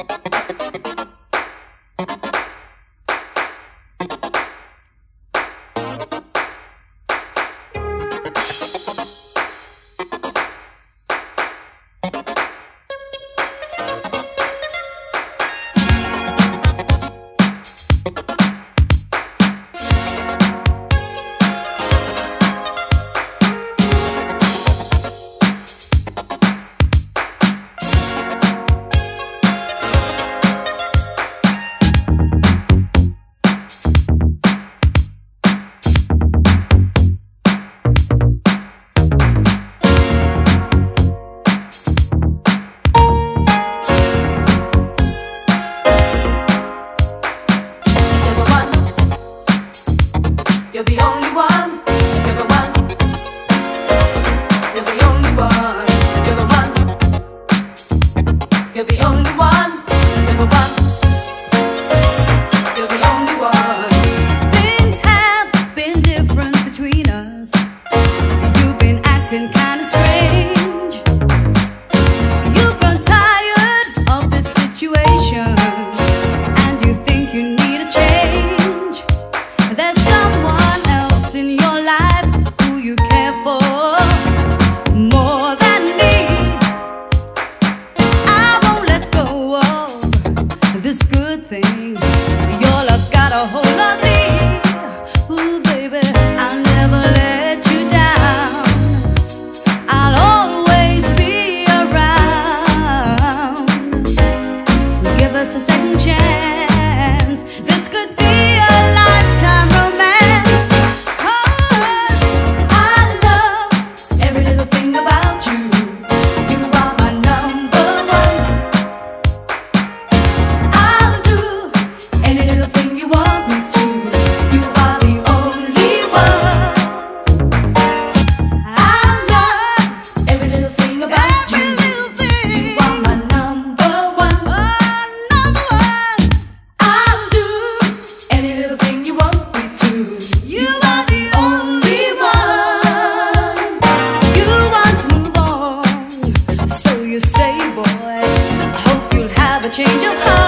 The only saying say, boy. I hope you'll have a change of heart.